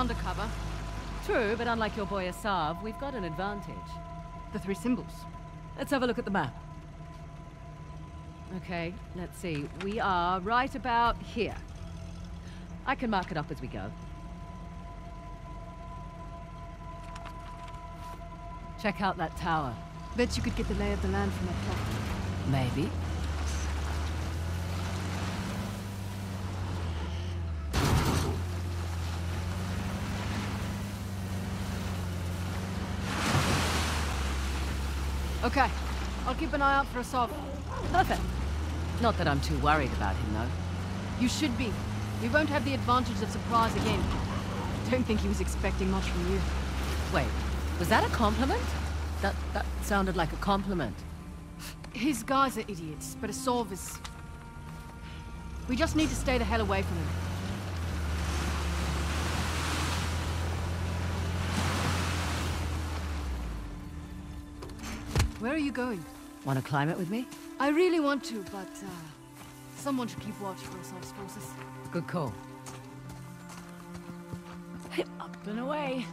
undercover. True, but unlike your boy Asav, we've got an advantage. The three symbols. Let's have a look at the map. Okay, let's see. We are right about here. I can mark it up as we go. Check out that tower. Bet you could get the lay of the land from up top. Maybe. Okay, I'll keep an eye out for Asav. Perfect. Not that I'm too worried about him, though. You should be. We won't have the advantage of surprise again. Don't think he was expecting much from you. Wait, was that a compliment? That that sounded like a compliment. His guys are idiots, but Asav is... We just need to stay the hell away from him. Where are you going? Want to climb it with me? I really want to, but uh, someone should keep watch for Asav's forces. Good call. Up and away.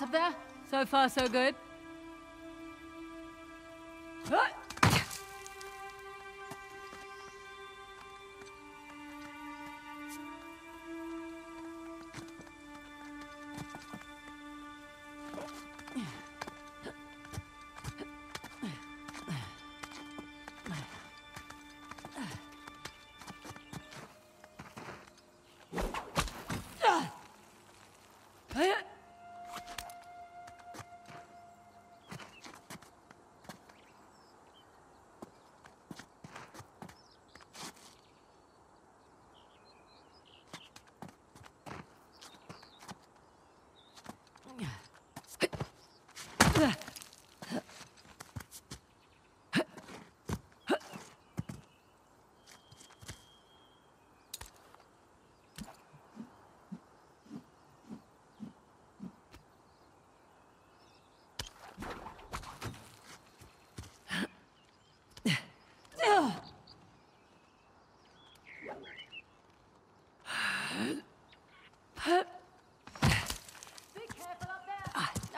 Right up there? So far, so good.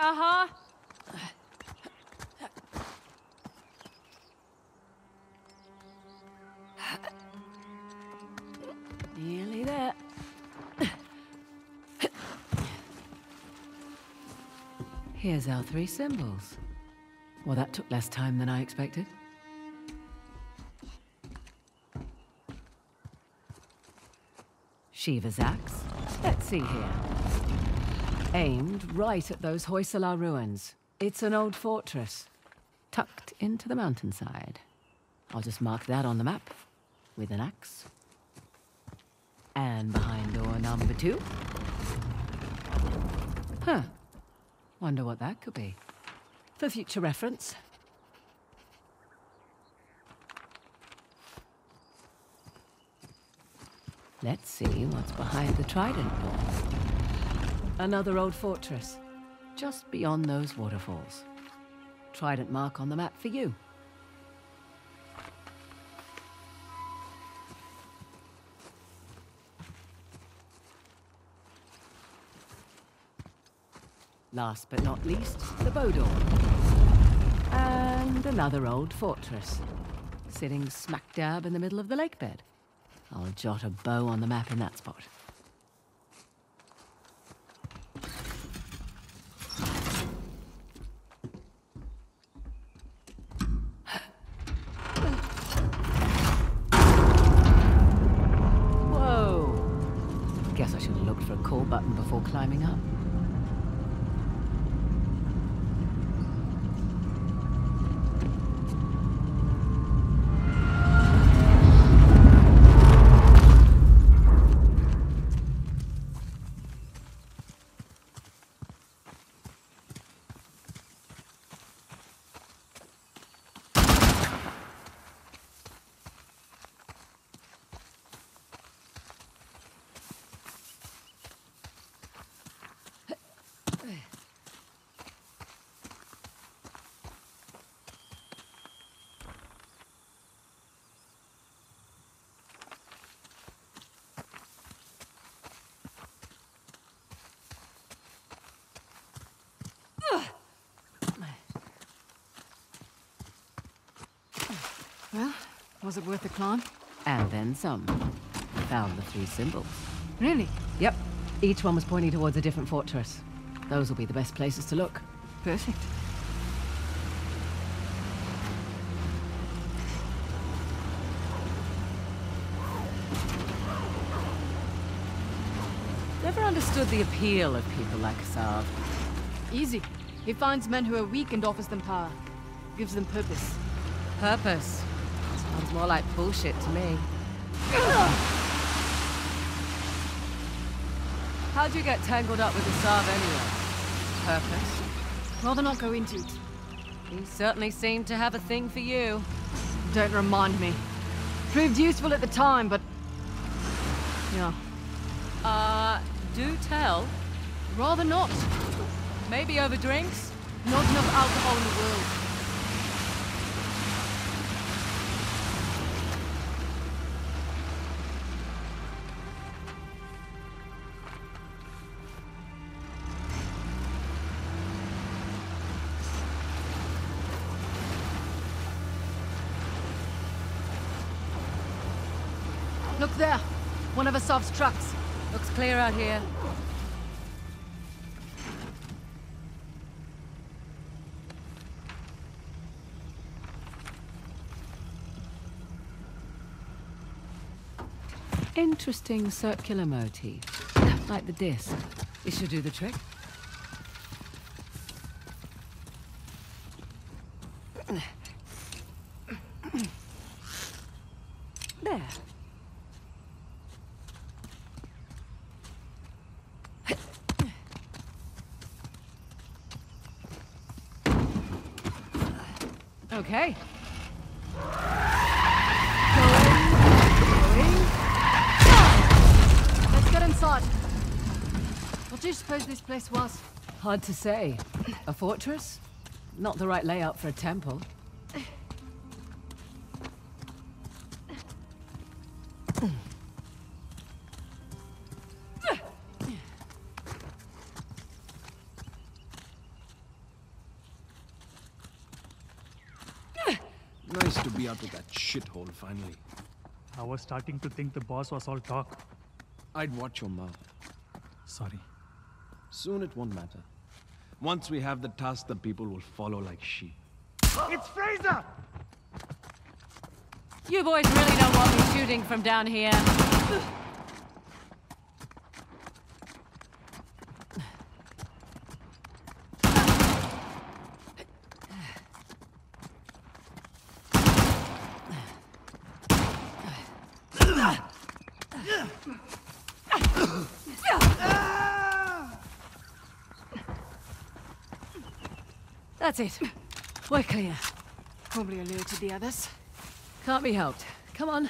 Uh-huh. Nearly there. Here's our three symbols. Well, that took less time than I expected. Shiva's axe. Let's see here. Aimed right at those Hoysala ruins. It's an old fortress, tucked into the mountainside. I'll just mark that on the map with an axe. And behind door number two. Huh. Wonder what that could be. For future reference. Let's see what's behind the Trident Wall. Another old fortress, just beyond those waterfalls. Trident mark on the map for you. Last but not least, the Bodor. And another old fortress, sitting smack dab in the middle of the lake bed. I'll jot a bow on the map in that spot. Whoa! Guess I should have looked for a call button before climbing up. Well, was it worth the climb? And then some. Found the three symbols. Really? Yep. Each one was pointing towards a different fortress. Those will be the best places to look. Perfect. Never understood the appeal of people like Asav. Easy. He finds men who are weak and offers them power. Gives them purpose. Purpose. Sounds more like bullshit to me. How'd you get tangled up with the Asav anyway? Purpose? Rather not go into it. He certainly seemed to have a thing for you. Don't remind me. Proved useful at the time, but... Yeah. Uh, do tell. Rather not. Maybe over drinks? Not enough alcohol in the world. Trucks. Looks clear out here. Interesting circular motif. Like the disc. This should do the trick. There. Okay. Let's get inside. What do you suppose this place was? Hard to say. A fortress? Not the right layout for a temple. Nice to be out of that shithole finally. I was starting to think the boss was all talk. I'd watch your mouth. Sorry. Soon it won't matter. Once we have the tusk, the people will follow like sheep. It's Frazer! You boys really don't want me shooting from down here. That's it. We're clear. Probably alerted the others. Can't be helped. Come on.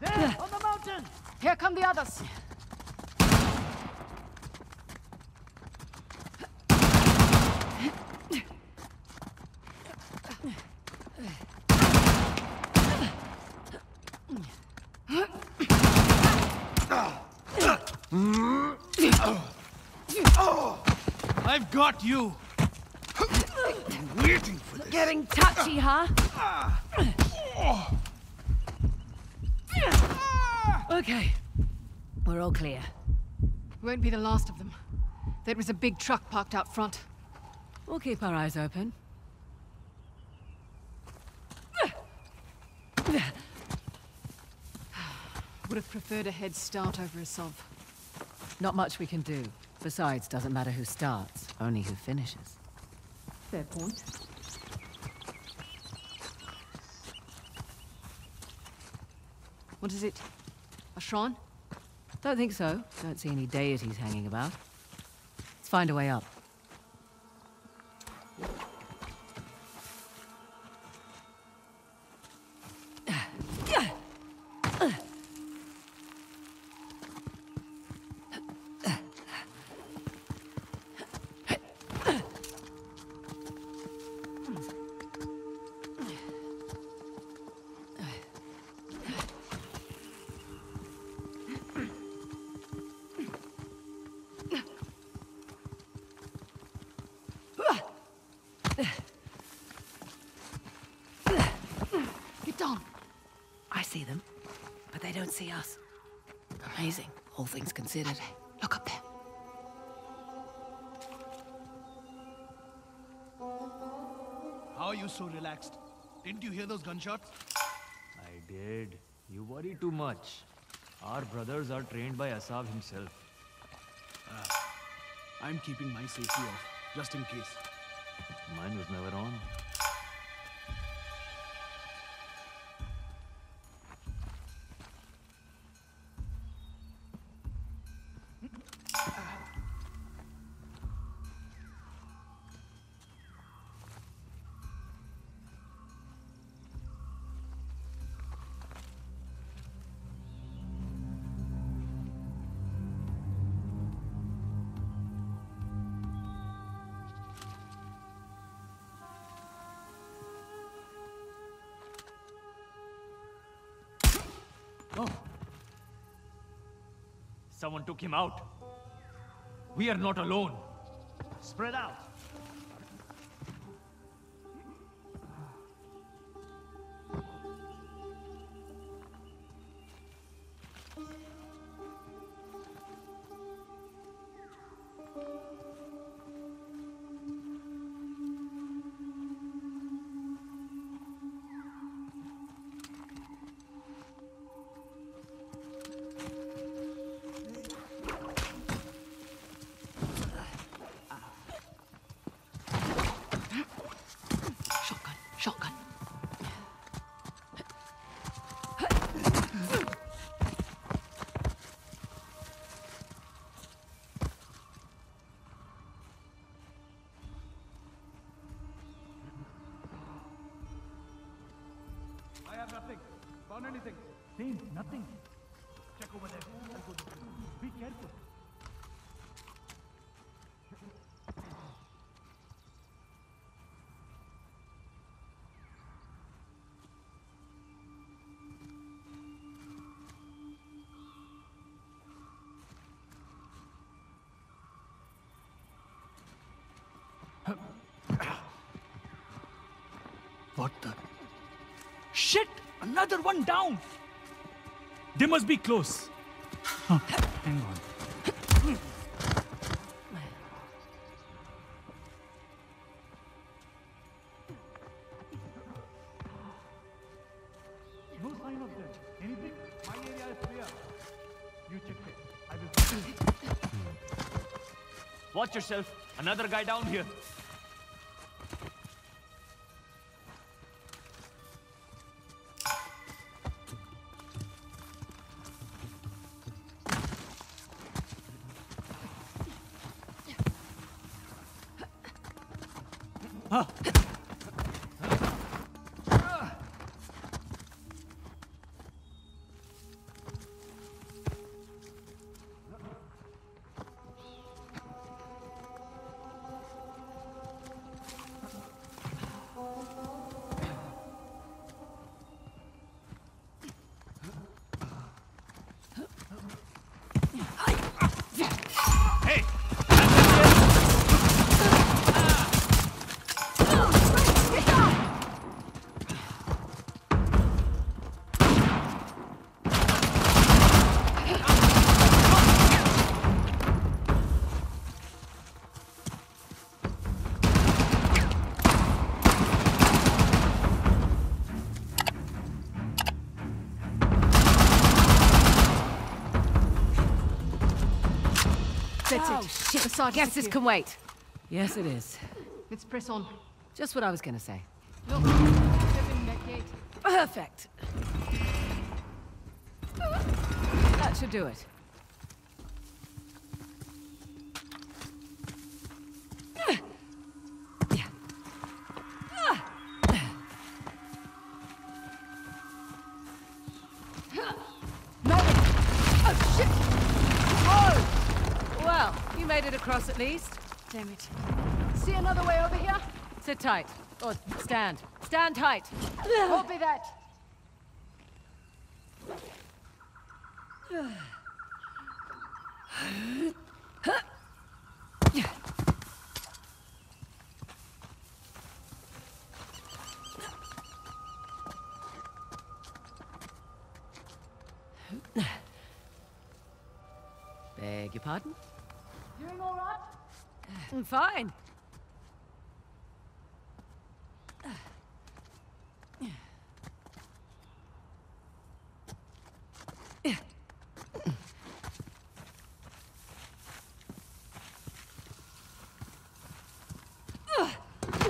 There, on the mountain! Here come the others. I've got you! waiting for this. Getting touchy, huh? Okay. We're all clear. Won't be the last of them. There was a big truck parked out front. We'll keep our eyes open. Would have preferred a head start over Asav. Not much we can do. Besides, doesn't matter who starts, only who finishes. Fair point. What is it? A shrine? Don't think so. Don't see any deities hanging about. Let's find a way up. All things considered. Look up there. How are you so relaxed? Didn't you hear those gunshots? I did. You worry too much. Our brothers are trained by Asav himself. Ah, I'm keeping my safety off, just in case. Mine was never on. Someone took him out. We are not alone. Spread out. Found anything? Same, nothing. Check over there. Be careful. What the? Shit! Another one down! They must be close. Huh, hang on. No sign of them. Anything? My area is clear. You check it. I will. Watch yourself. Another guy down here. Shit. The Guess this can wait. Yes, it is. Let's press on. Just what I was gonna say. Look, open that gate. Perfect. That should do it. least. Damn it. See another way over here? Sit tight. Or stand. Stand tight. Copy that. Beg your pardon? Doing all right? I'm fine.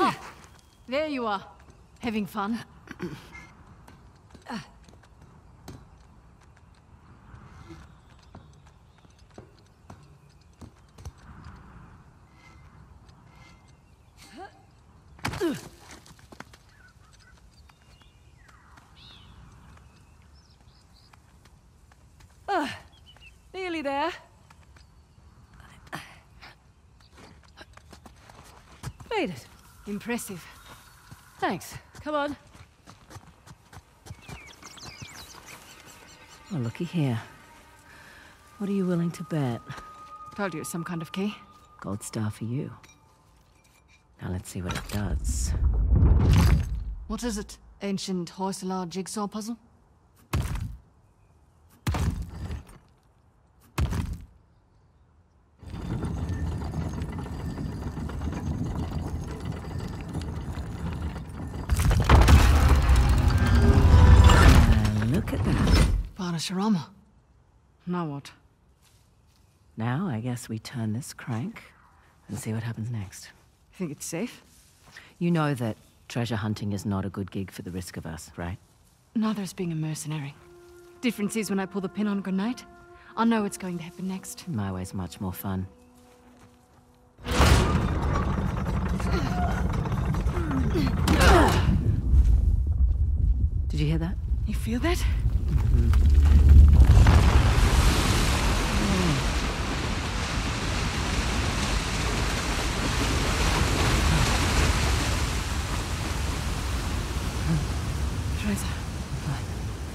Ah, there you are. Having fun. Nearly there. Made it. Impressive. Thanks. Come on. Well, looky here. What are you willing to bet? Told you it's some kind of key. Gold star for you. Now let's see what it does. What is it? Ancient Hoysala jigsaw puzzle? And look at that. Parashurama. Now what? Now I guess we turn this crank and see what happens next. You think it's safe? You know that treasure hunting is not a good gig for the risk of us, right? Neither is being a mercenary. Difference is when I pull the pin on a grenade, I know what's going to happen next. My way's much more fun. Did you hear that? You feel that? Teresa,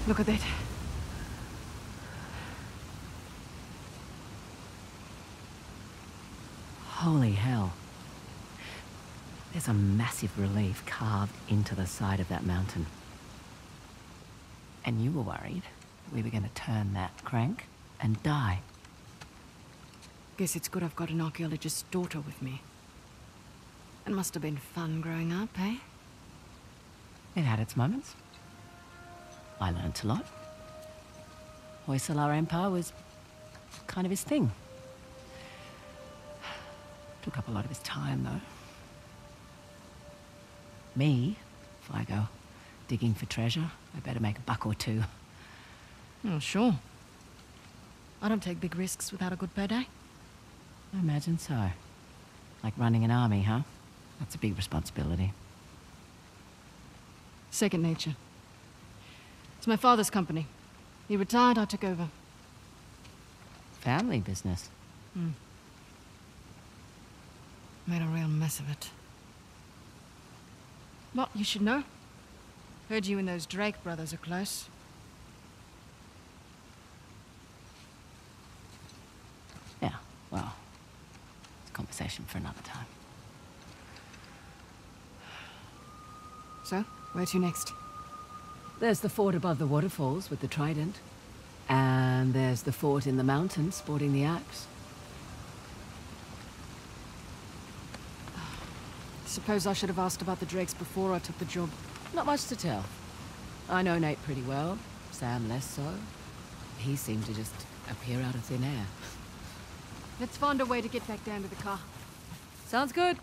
look at that. Holy hell. There's a massive relief carved into the side of that mountain. And you were worried we were going to turn that crank and die. Guess it's good I've got an archaeologist's daughter with me. It must have been fun growing up, eh? It had its moments. I learnt a lot. Hoysala Empire was kind of his thing. Took up a lot of his time, though. Me, if I go digging for treasure, I better make a buck or two. Oh, sure. I don't take big risks without a good payday. I imagine so. Like running an army, huh? That's a big responsibility. Second nature. It's my father's company. He retired, I took over. Family business. Hmm. Made a real mess of it. What, you should know? Heard you and those Drake brothers are close. Yeah, well, it's a conversation for another time. So, where to next? There's the fort above the waterfalls with the trident. And there's the fort in the mountains sporting the axe. Suppose I should have asked about the Drakes before I took the job. Not much to tell. I know Nate pretty well, Sam less so. He seemed to just appear out of thin air. Let's find a way to get back down to the car. Sounds good.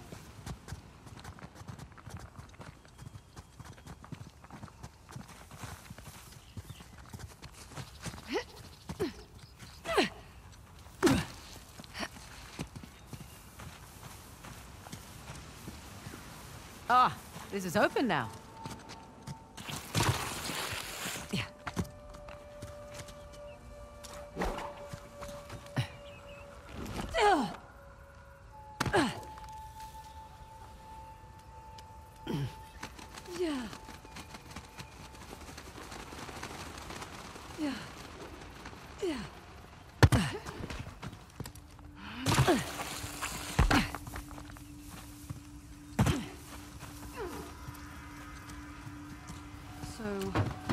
Ah, this is open now.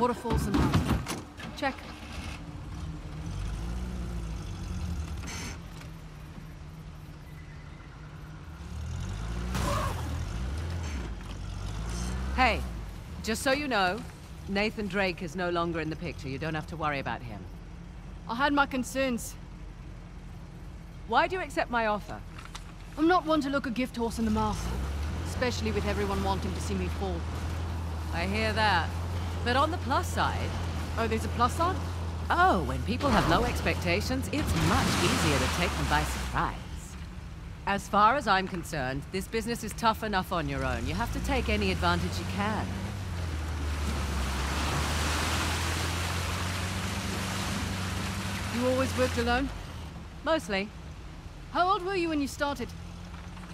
waterfalls and mountains. Check. Hey, just so you know, Nathan Drake is no longer in the picture. You don't have to worry about him. I had my concerns. Why do you accept my offer? I'm not one to look a gift horse in the mouth. Especially with everyone wanting to see me fall. I hear that. But on the plus side, Oh, there's a plus side? oh, when people have low expectations, it's much easier to take them by surprise. As far as I'm concerned, this business is tough enough on your own. You have to take any advantage you can. You always worked alone? Mostly. How old were you when you started?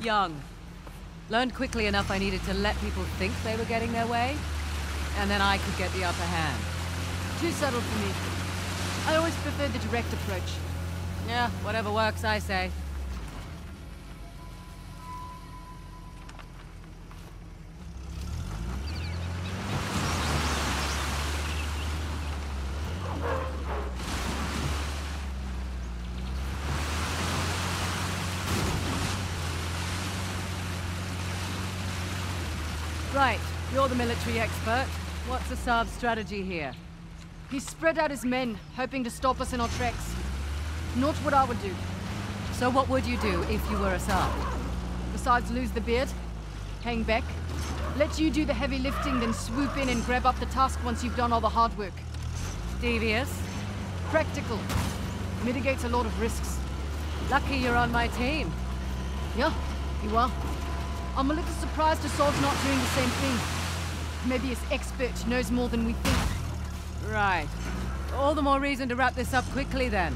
Young. Learned quickly enough I needed to let people think they were getting their way, and then I could get the upper hand. Too subtle for me. I always preferred the direct approach. Yeah, whatever works, I say. Right, you're the military expert. What's Asav's strategy here? He spread out his men, hoping to stop us in our tracks. Not what I would do. So what would you do if you were Asab? Besides lose the beard, hang back, let you do the heavy lifting, then swoop in and grab up the tusk once you've done all the hard work. Devious? Practical. Mitigates a lot of risks. Lucky you're on my team. Yeah, you are. I'm a little surprised Asav's not doing the same thing. Maybe his expert knows more than we think. Right. All the more reason to wrap this up quickly then.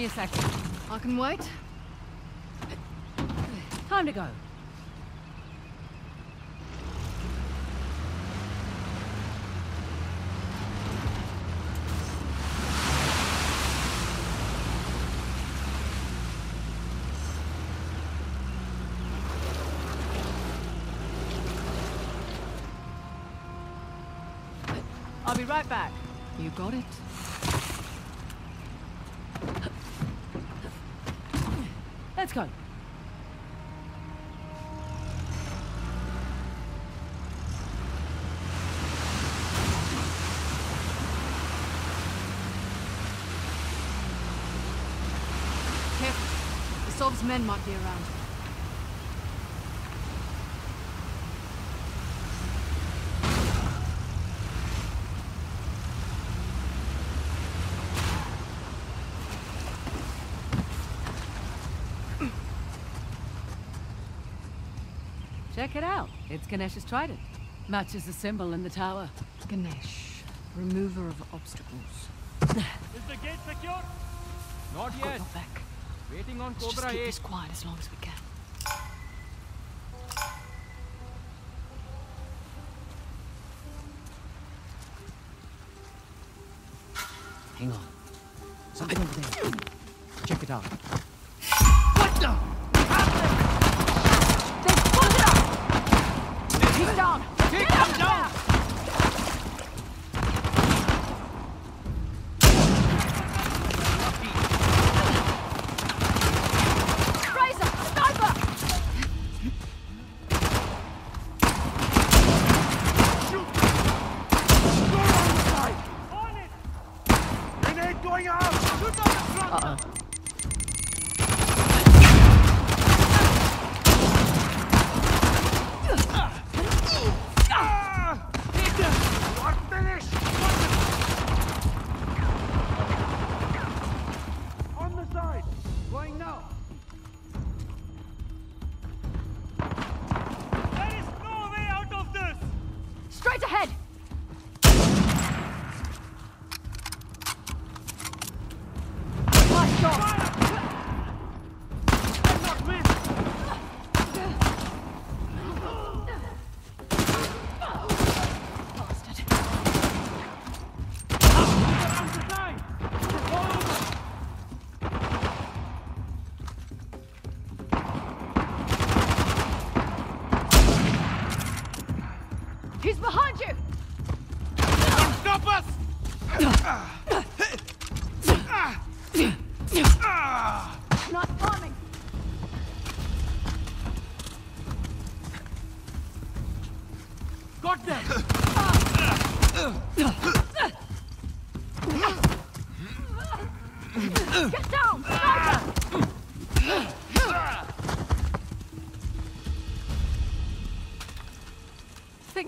Me a second. I can wait. Time to go. I'll be right back. You got it. Let's go. Careful. The Sov's men might be around. Check it out. It's Ganesh's trident. Matches the symbol in the tower. Ganesh, remover of obstacles. Is the gate secure? Not yet. your back. Waiting on Let's just keep 8. this quiet as long as we can.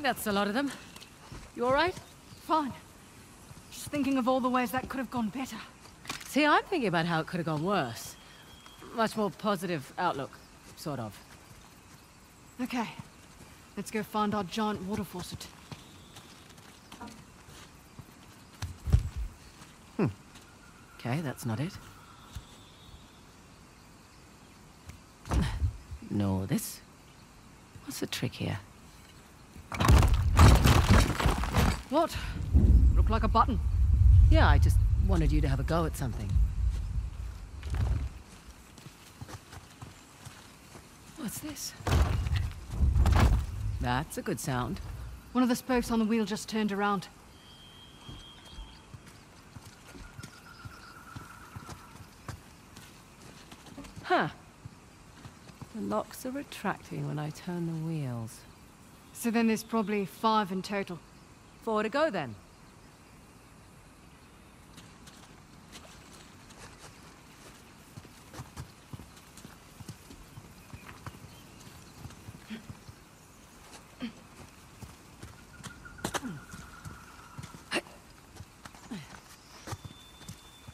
That's a lot of them. You all right? Fine. Just thinking of all the ways that could have gone better. See, I'm thinking about how it could have gone worse. Much more positive outlook, sort of. Okay. Let's go find our giant water faucet. Hmm. Okay, that's not it. No, this. What's the trick here? What? Looked like a button. Yeah, I just wanted you to have a go at something. What's this? That's a good sound. One of the spokes on the wheel just turned around. Huh. The locks are retracting when I turn the wheels. So then there's probably five in total. Four to go then.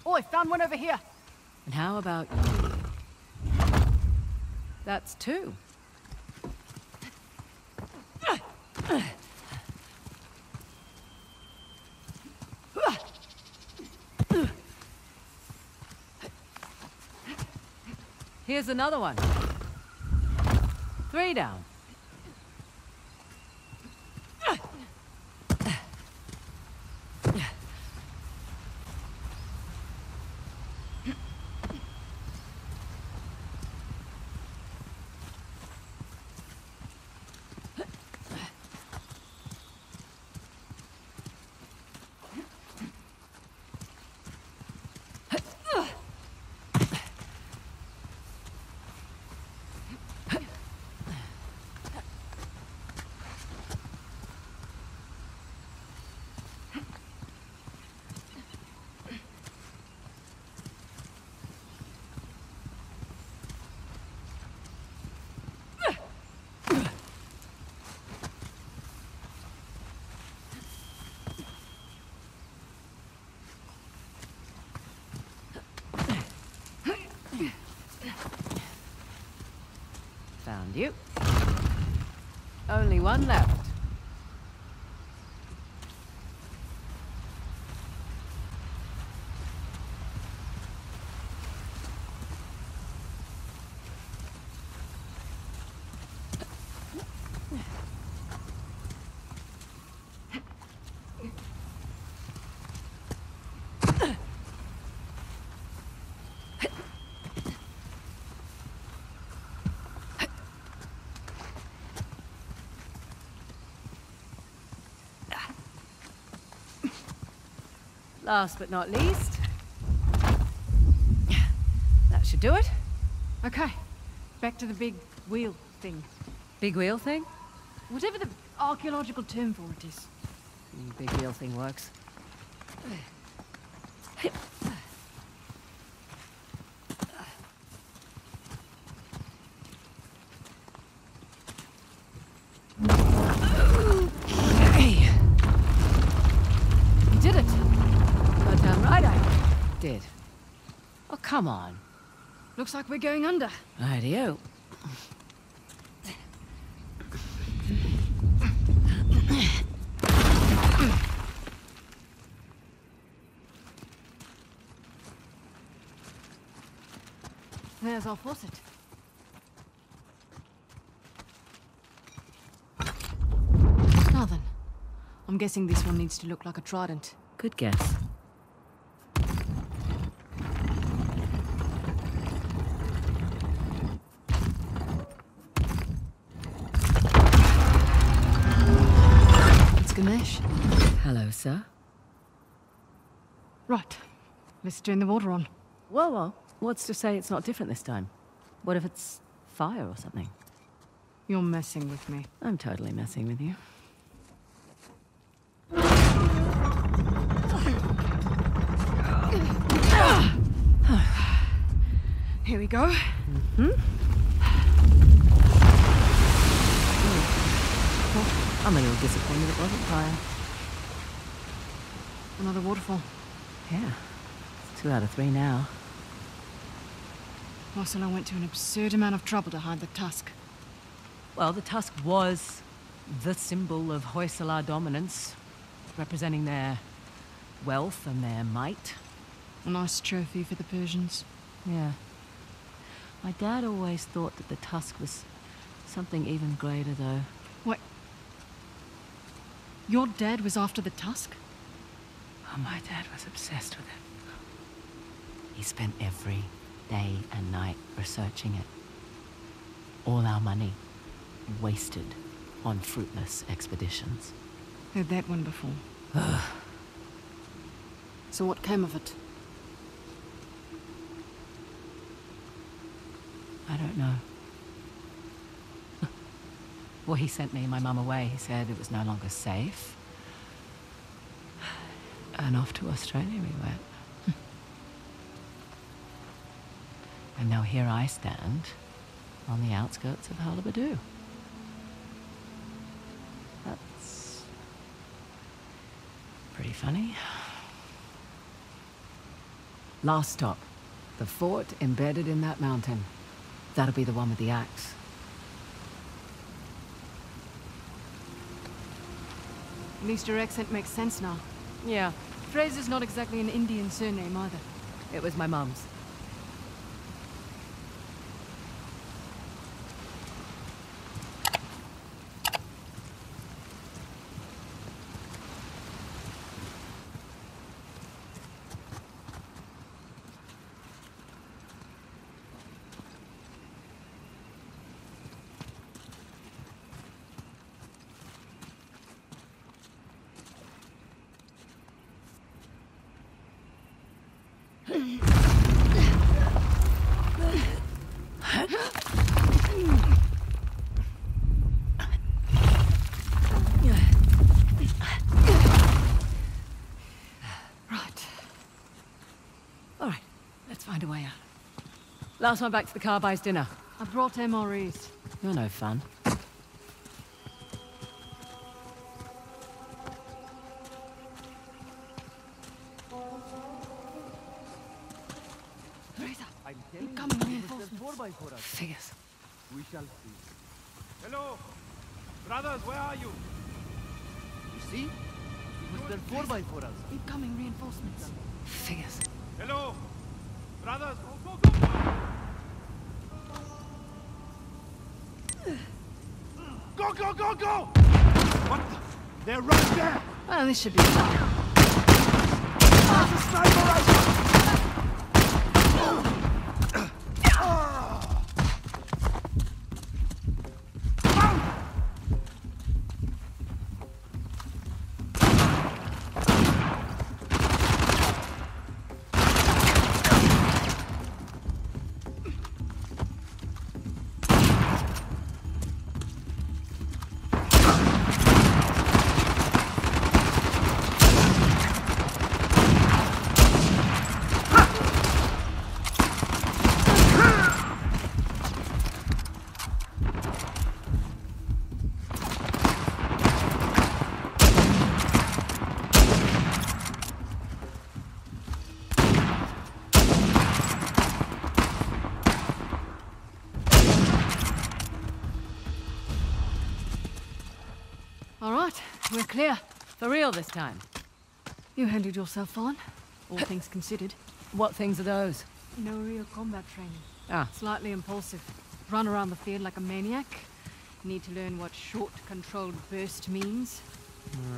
Oh, I found one over here. And how about you? That's two. Here's another one. Three down. Found you. Only one left. Last but not least. That should do it. Okay, back to the big wheel thing. Big wheel thing? Whatever the archaeological term for it is. Mm, Big wheel thing works. Hey, You did it! goddamn right I did. Oh, come on. Looks like we're going under. Rightio. There's our faucet. Now then. I'm guessing this one needs to look like a trident. Good guess. Hello, sir. Right. Let's turn the water on. Well, well, what's to say it's not different this time? What if it's fire or something? You're messing with me. I'm totally messing with you. Here we go. Mm-hmm. I'm a little disappointed it wasn't fire. Another waterfall. Yeah. It's two out of three now. Marcelo went to an absurd amount of trouble to hide the tusk. Well, the tusk was the symbol of Hoysala dominance, representing their wealth and their might. A nice trophy for the Persians. Yeah. My dad always thought that the tusk was something even greater, though. Your dad was after the tusk? Oh, my dad was obsessed with it. He spent every day and night researching it. All our money wasted on fruitless expeditions. Heard that one before. so what came of it? I don't know. Well, he sent me and my mum away. He said it was no longer safe. And off to Australia we went. and now here I stand on the outskirts of Halebidu. That's pretty funny. Last stop. The fort embedded in that mountain. That'll be the one with the axe. At least your accent makes sense now. Yeah, Frazer's not exactly an Indian surname either. it was my mum's. Last one back to the car buys dinner. I brought MREs. You're no fun. Go, go, go, go! What the? They're right there! Well, this should be fun. There's a sniper rifle! Real this time. You handled yourself fine, all things considered. What things are those? No real combat training. Ah, Slightly impulsive. Run around the field like a maniac. Need to learn what short, controlled burst means.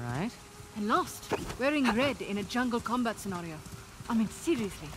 right. And lost, wearing red in a jungle combat scenario. I mean, seriously.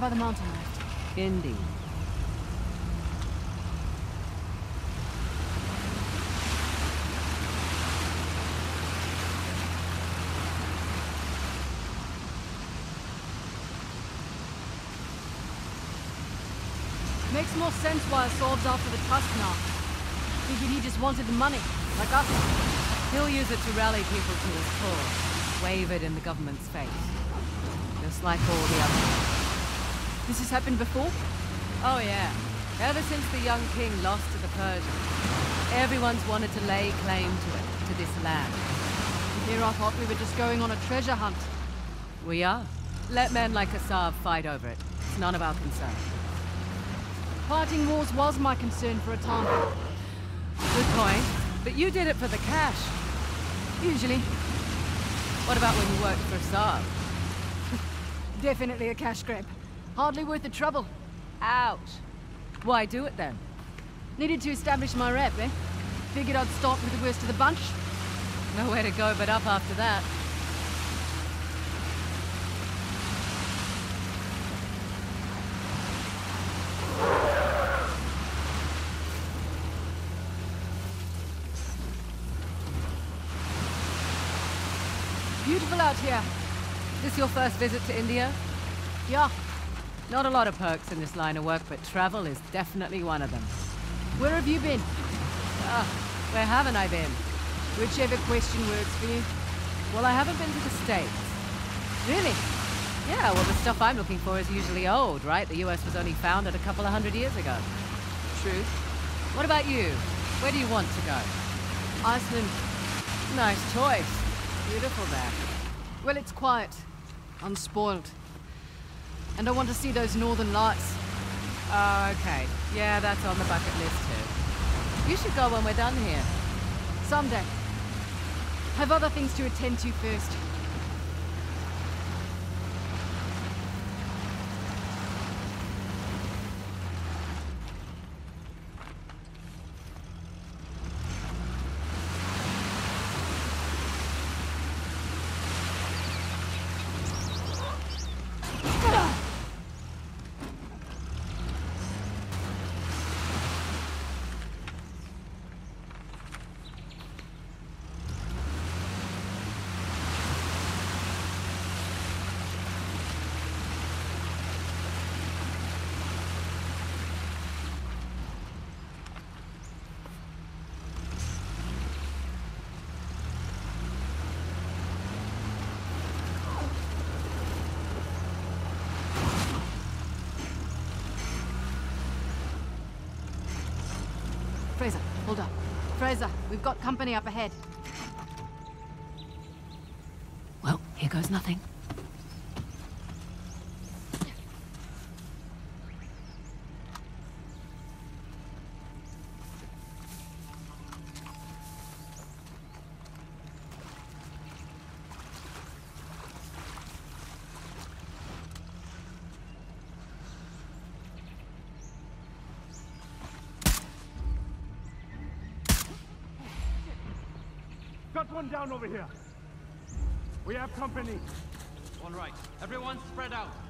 By the mountain left. Indeed. Makes more sense why Asav's after the tusk now. Figured he just wanted the money, like us. He'll use it to rally people to his cause. Wave it in the government's face. Just like all the others. This has happened before? Oh yeah. Ever since the young king lost to the Persians, everyone's wanted to lay claim to it, to this land. Here I thought we were just going on a treasure hunt. We are. Let men like Asav fight over it. It's none of our concern. Fighting wars was my concern for a time. Good point. But you did it for the cash. Usually. What about when you worked for Asav? Definitely a cash grab. Hardly worth the trouble. Ouch. Why do it then? Needed to establish my rep, eh? Figured I'd start with the worst of the bunch. Nowhere to go but up after that. Beautiful out here. Is This your first visit to India? Yeah. Not a lot of perks in this line of work, but travel is definitely one of them. Where have you been? Ah, where haven't I been? Whichever question works for you. Well, I haven't been to the States. Really? Yeah, well, the stuff I'm looking for is usually old, right? The US was only founded a couple of hundred years ago. True. What about you? Where do you want to go? Iceland. Nice choice. Beautiful there. Well, it's quiet. Unspoiled. And I want to see those northern lights. Oh, okay. Yeah, that's on the bucket list too. You should go when we're done here. Someday. Have other things to attend to first. Frazer, hold up. Frazer, we've got company up ahead. Well, here goes nothing. Down over here. We have company. All right. Everyone spread out.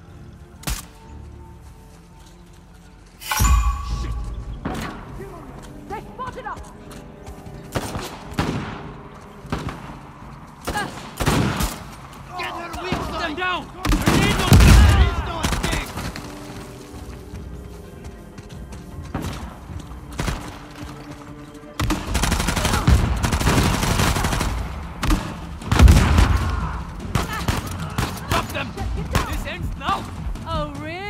Ends now! Oh, really?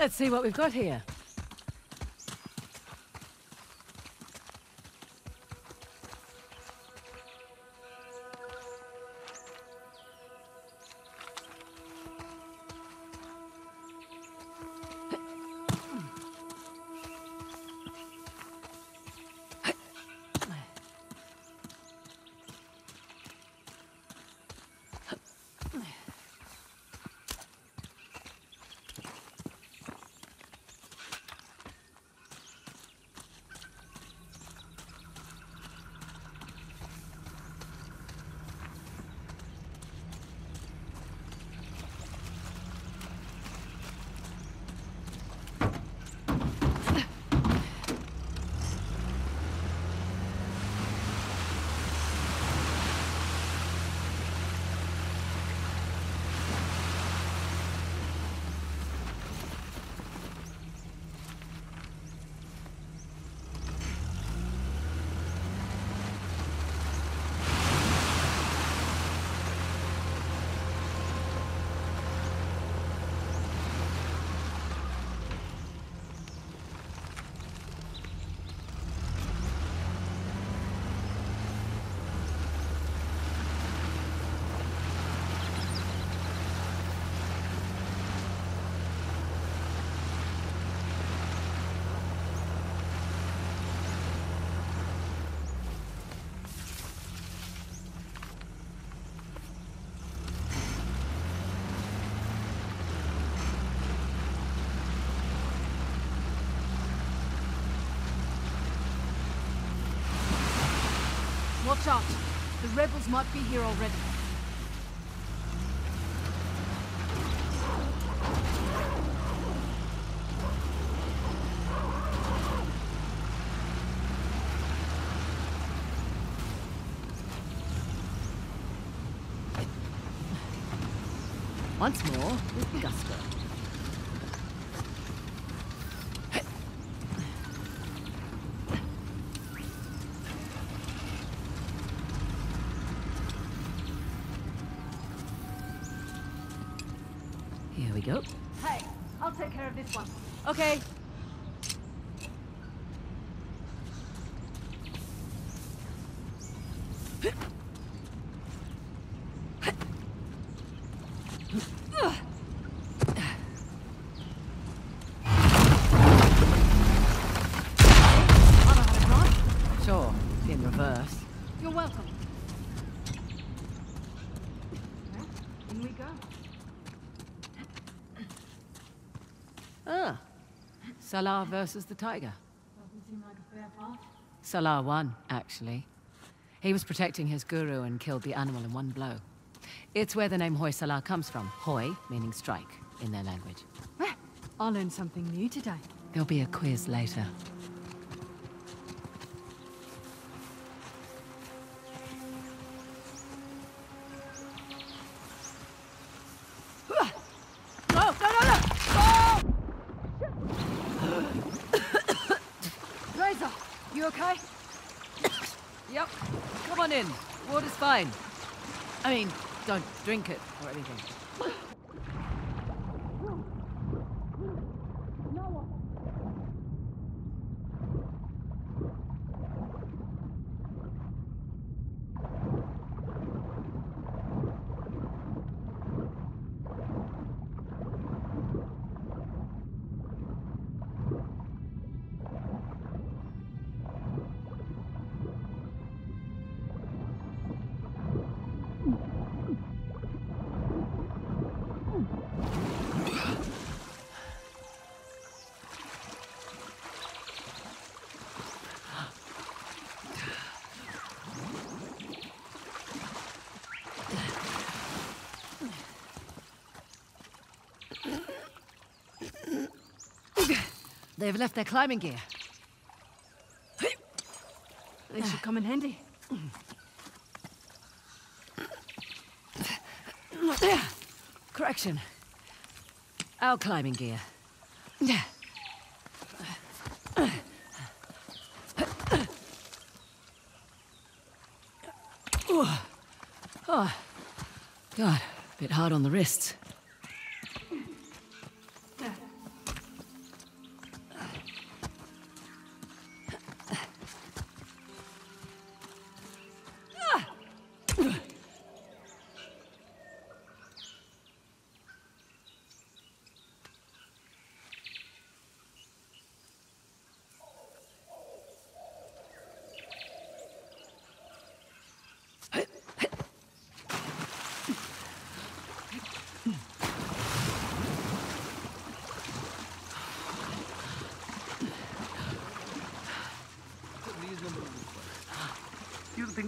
Let's see what we've got here. Watch out. The rebels might be here already. Once more. Okay. I know how to drive. Sure, in reverse. You're welcome. Well, in we go. Ah. Salah versus the tiger. Doesn't seem like a fair fight. Salah won, actually. He was protecting his guru and killed the animal in one blow. It's where the name Hoysala comes from. Hoy meaning strike in their language. Well, I learned something new today. There'll be a quiz later. I mean, don't drink it or anything. They've left their climbing gear. They should come in handy. Correction. Our climbing gear. Oh, God, a bit hard on the wrists.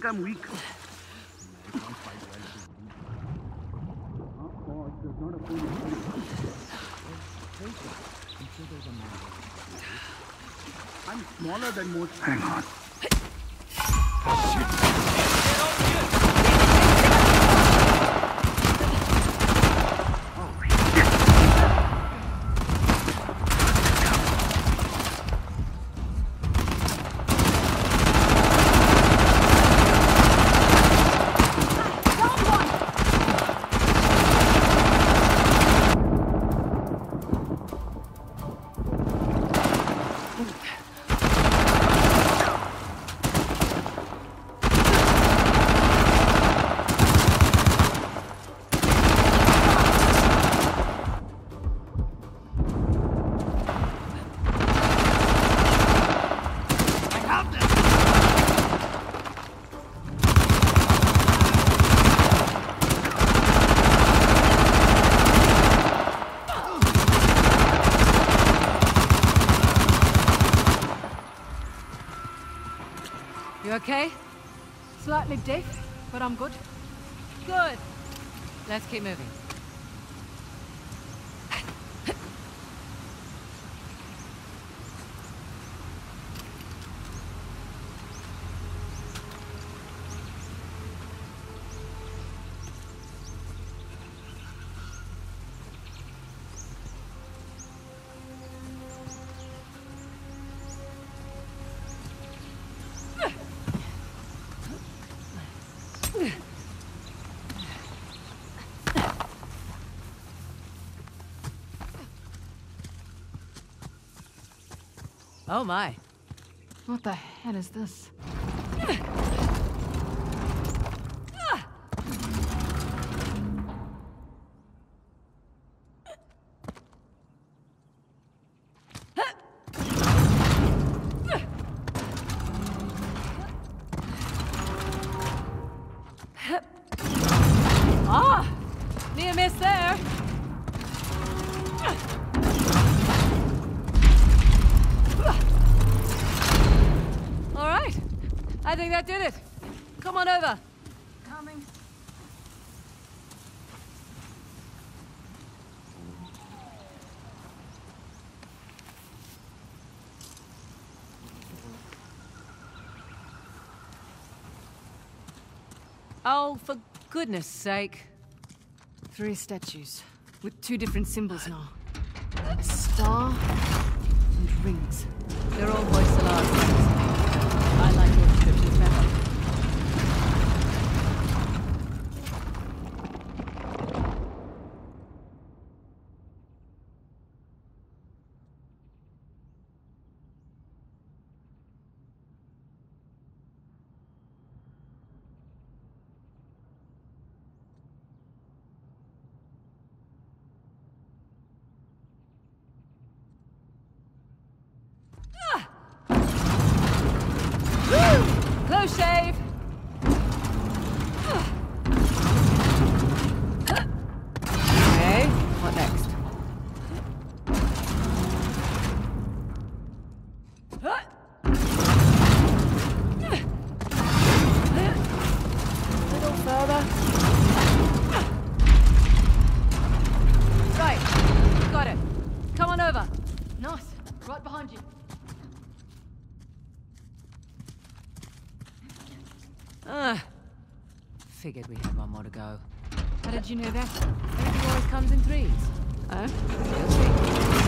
Think I'm weak? I'm smaller than most. Hang on. Okay? Slightly deaf, but I'm good. Good. Let's keep moving. Oh my. What the hell is this? Ah! Near miss there. All right. I think that did it. Come on over. Coming. Oh, for goodness sake. Three statues with two different symbols now. A star and rings. They're all Hoysala I like your descriptions better. Close shave! Okay, what next? little further. Right, got it. Come on over. Nice, right behind you. Ah. Figured we had one more to go. How did you know that? Everything always comes in threes. Oh?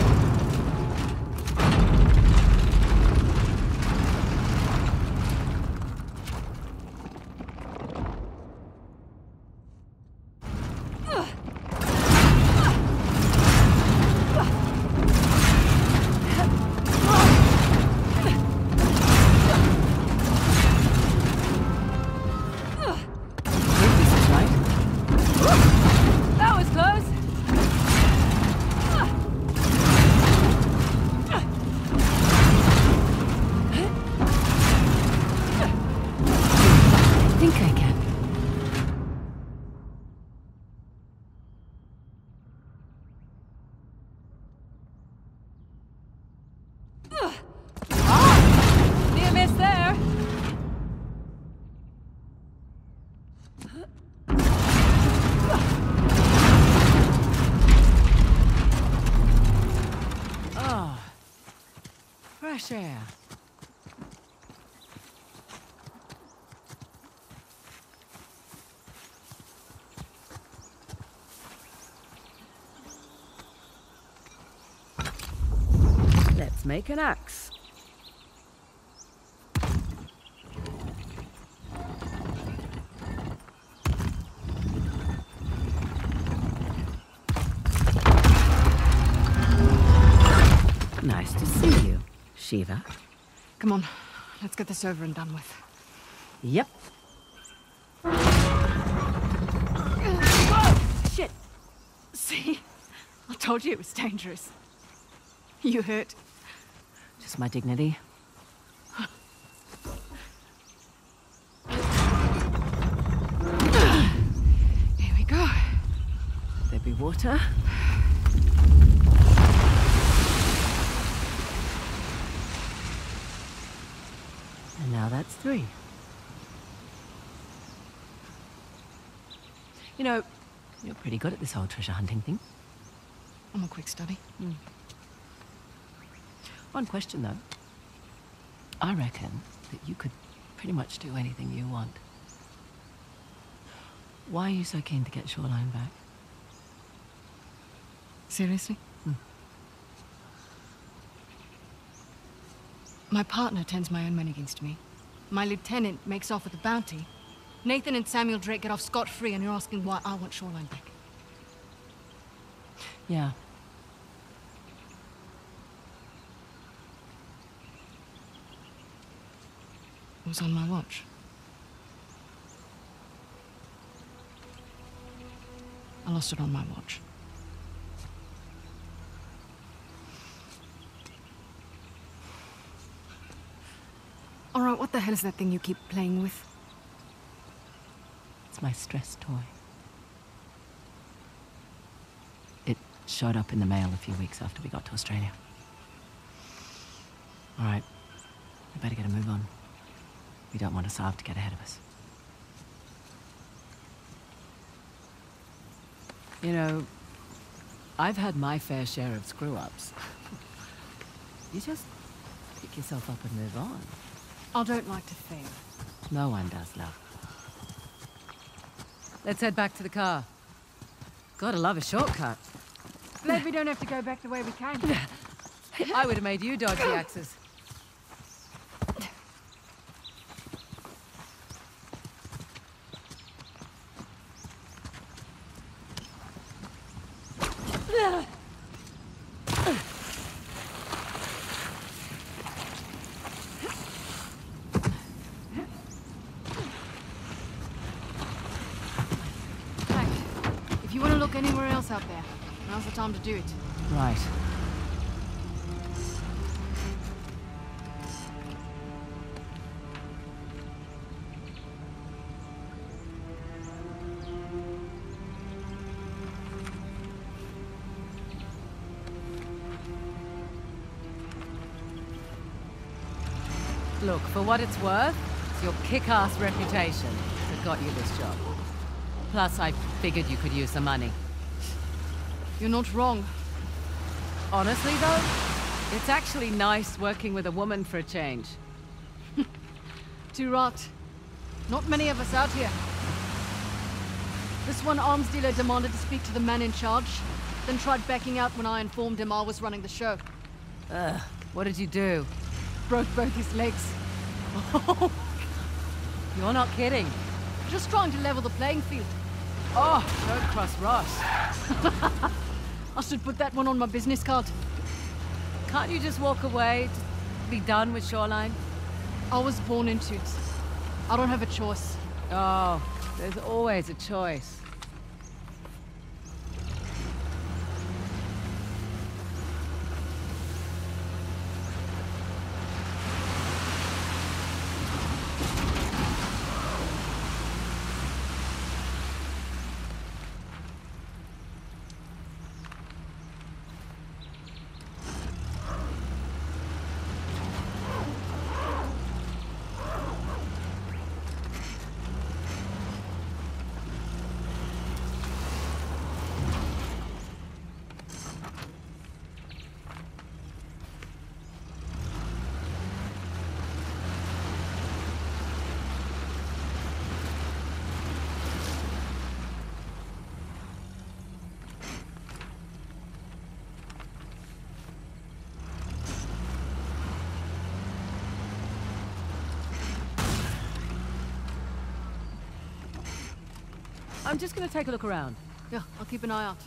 Make an axe. Nice to see you, Shiva. Come on, let's get this over and done with. Yep. Shit! See? I told you it was dangerous. You hurt. Just my dignity. Here we go. There be water. And now that's three. You know, you're pretty good at this whole treasure hunting thing. I'm a quick study. Hmm. One question though. I reckon that you could pretty much do anything you want. Why are you so keen to get Shoreline back? Seriously? Hmm. My partner turns my own men against me. My lieutenant makes off with a bounty. Nathan and Samuel Drake get off scot-free, and you're asking why I want Shoreline back. Yeah. Was on my watch. I lost it on my watch. All right, what the hell is that thing you keep playing with? It's my stress toy. It showed up in the mail a few weeks after we got to Australia. All right, we better get a move on. We don't want Asav to get ahead of us. You know, I've had my fair share of screw-ups. you just pick yourself up and move on. I don't like to fail. No one does, love. Let's head back to the car. Gotta love a shortcut. Glad we don't have to go back the way we came. I would have made you dodge the axes. time to do it. Right. Look, for what it's worth, it's your kick-ass reputation that got you this job. Plus, I figured you could use the money. You're not wrong. Honestly, though, it's actually nice working with a woman for a change. Too right. Not many of us out here. This one arms dealer demanded to speak to the man in charge, then tried backing out when I informed him I was running the show. Ugh, what did you do? Broke both his legs. You're not kidding. Just trying to level the playing field. Oh, don't cross Ross. I should put that one on my business card. Can't you just walk away? Just be done with Shoreline? I was born into it. I don't have a choice. Oh, there's always a choice. I'm just gonna take a look around. Yeah, I'll keep an eye out.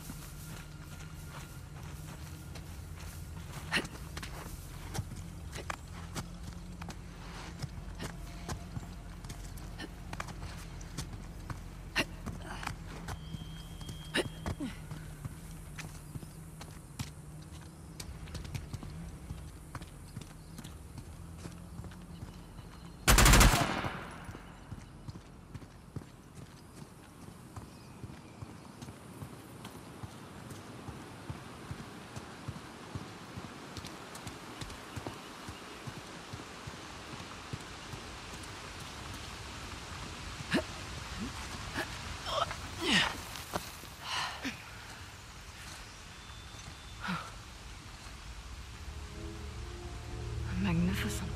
Magnificent.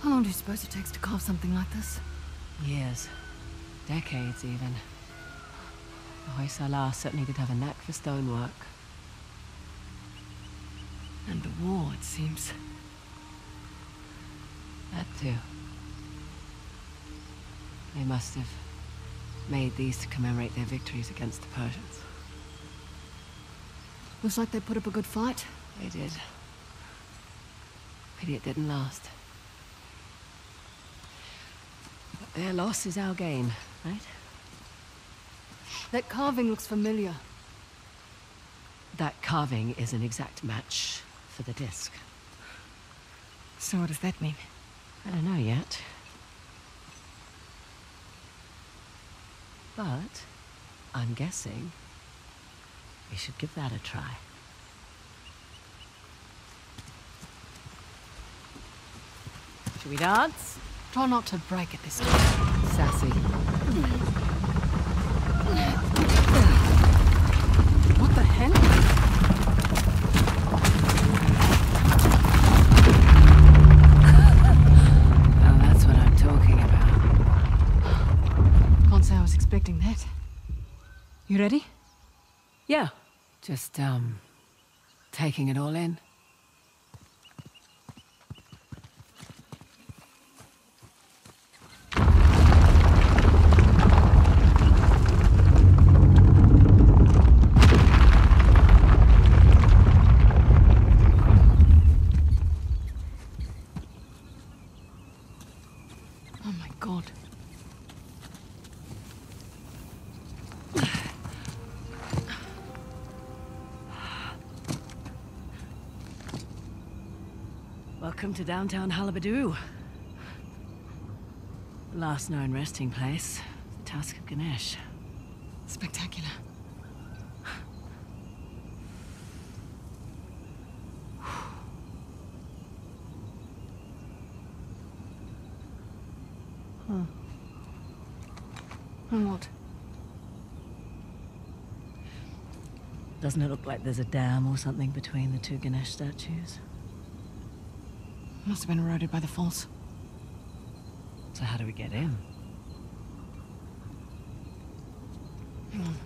How long do you suppose it takes to carve something like this? Years. Decades, even. The Hoysala certainly did have a knack for stonework. And the war, it seems. That too. They must have made these to commemorate their victories against the Persians. Looks like they put up a good fight. They did. Pity it didn't last. But their loss is our gain, right? That carving looks familiar. That carving is an exact match for the disc. So what does that mean? I don't know yet. But I'm guessing we should give that a try. Should we dance? Try not to break it this time. Sassy. What the hell? Now that's what I'm talking about. Can't say I was expecting that. You ready? Yeah. Just, um, taking it all in. downtown Halebidu. Last known resting place, the Tusk of Ganesh. Spectacular. huh. And what? Doesn't it look like there's a dam or something between the two Ganesh statues? Must have been eroded by the falls. So how do we get in? Hang on.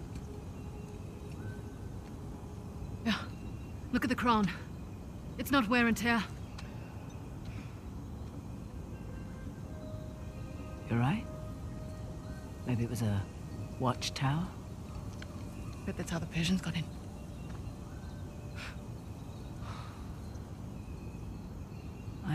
Yeah. Look at the crown. It's not wear and tear. You're right. Maybe it was a watchtower? Bet that's how the Persians got in.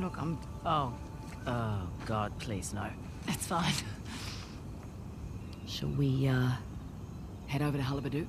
Look, I'm... Oh. Oh, God, please, no. It's fine. Shall we, uh, head over to Halebidu?